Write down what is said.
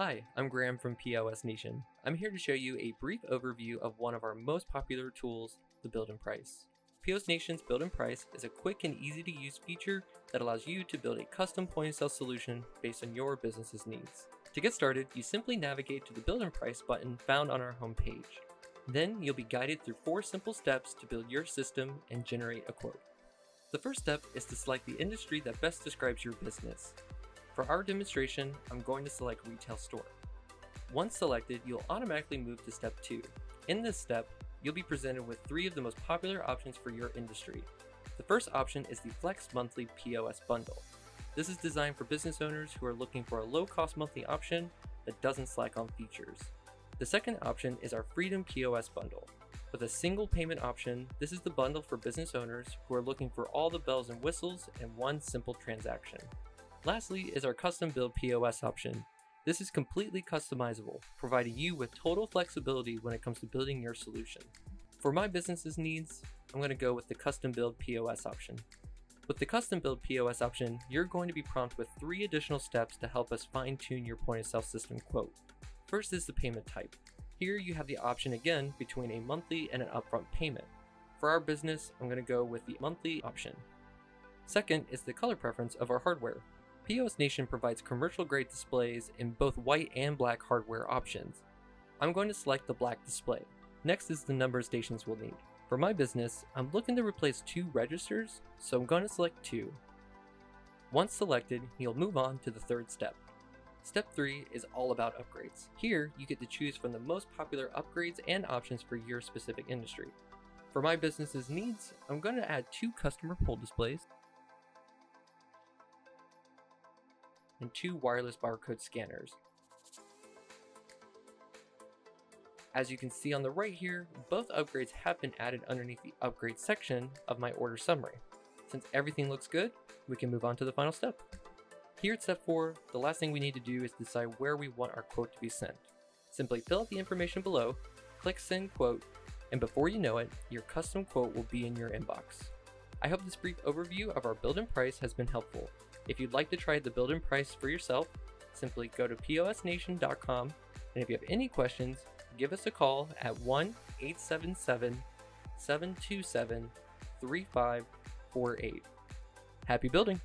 Hi, I'm Graham from POS Nation. I'm here to show you a brief overview of one of our most popular tools, the Build and Price. POS Nation's Build and Price is a quick and easy to use feature that allows you to build a custom point of sale solution based on your business's needs. To get started, you simply navigate to the Build and Price button found on our homepage. Then you'll be guided through four simple steps to build your system and generate a quote. The first step is to select the industry that best describes your business. For our demonstration, I'm going to select retail store. Once selected, you'll automatically move to step 2. In this step, you'll be presented with three of the most popular options for your industry. The first option is the Flex Monthly POS Bundle. This is designed for business owners who are looking for a low-cost monthly option that doesn't slack on features. The second option is our Freedom POS Bundle. With a single payment option, this is the bundle for business owners who are looking for all the bells and whistles in one simple transaction. Lastly is our custom build POS option. This is completely customizable, providing you with total flexibility when it comes to building your solution. For my business's needs, I'm going to go with the custom build POS option. With the custom build POS option, you're going to be prompted with three additional steps to help us fine tune your point of sale system quote. First is the payment type. Here you have the option again between a monthly and an upfront payment. For our business, I'm going to go with the monthly option. Second is the color preference of our hardware. POS Nation provides commercial grade displays in both white and black hardware options. I'm going to select the black display. Next is the number of stations we'll need. For my business, I'm looking to replace two registers, so I'm going to select two. Once selected, you'll move on to the third step. Step 3 is all about upgrades. Here, you get to choose from the most popular upgrades and options for your specific industry. For my business's needs, I'm going to add two customer pole displays, and two wireless barcode scanners. As you can see on the right here, both upgrades have been added underneath the upgrade section of my order summary. Since everything looks good, we can move on to the final step. Here at step 4, the last thing we need to do is decide where we want our quote to be sent. Simply fill out the information below, click send quote, and before you know it, your custom quote will be in your inbox. I hope this brief overview of our build and price has been helpful. If you'd like to try the build and price for yourself, simply go to posnation.com and if you have any questions, give us a call at 1 877 727 3548. Happy building!